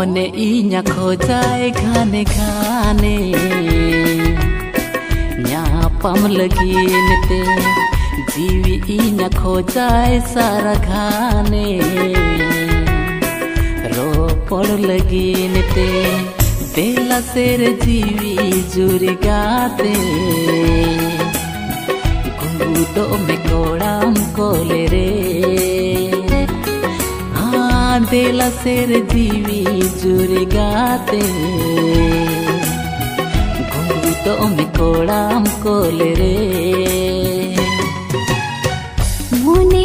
मन इया खो जाए खाने खाने पम लगीन ते जीवी इया खो सारा खाने रोपड़ लगीन ते देला सेर जीवी जुर गाते गुदो में कोड़ाम कोले रे ser jiwi juri gate তো আমি কোড়াম কোলে রে মনে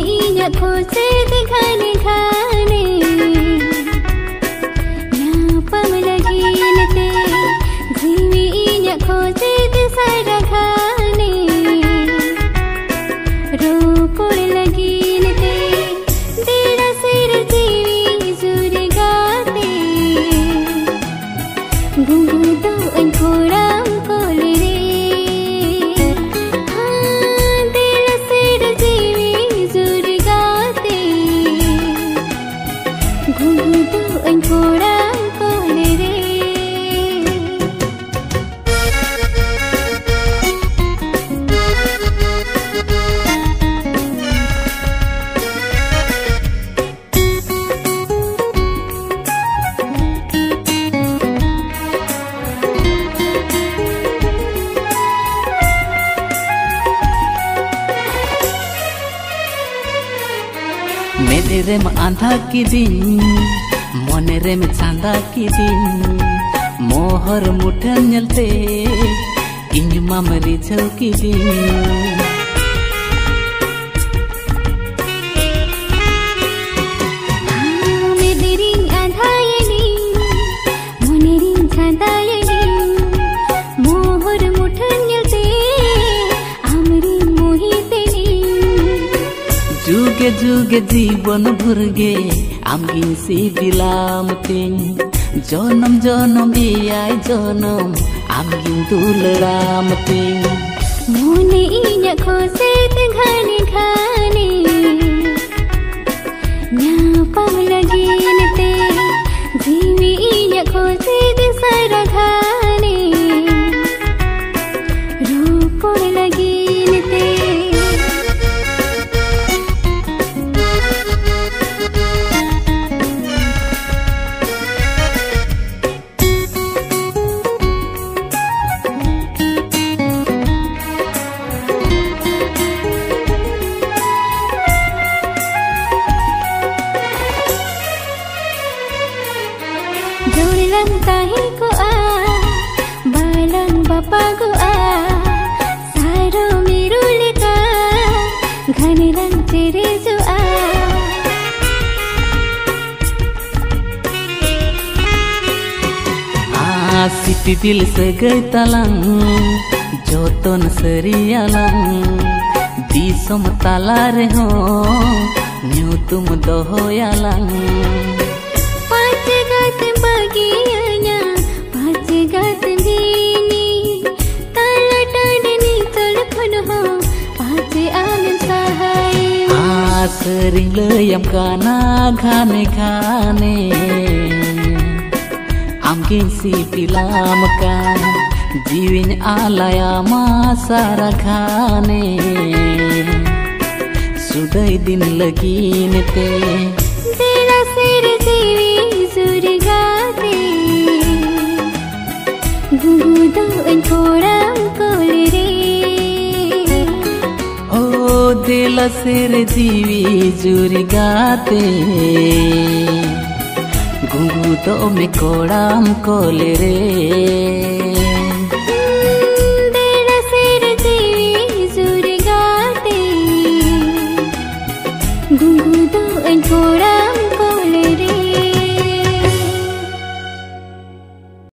মেরে রে আন্ধা কি দিন মনে রে চাঁদা কি দিন মোহর মুঠন ñelte ইñ মামরি ঝলকি দিন যুগে যুগে জীবন ভুরগে, আমি দিলাম তিন। জনম জনম ইয়াই জনম, আমি কিন্তু তিন। মনে ইয়া খোসে ঘানি ঘানি না পাম জিমি ইয়া খোসে Balan tahi ko a Balan bapa ku a Saro mero lika Ghani rang tere jo a. Asiti dil sagay talang Joton sariyalang Disom tala rehon Nyutum dohoyalang Sering leyam kana khane khane Amkin si pilam kan Jiwin alayama sara khane Sudai din lagi nete Zira sir jiwi zurgate Gudu anh khora kolere dil sir jiwi juri gate gungu to me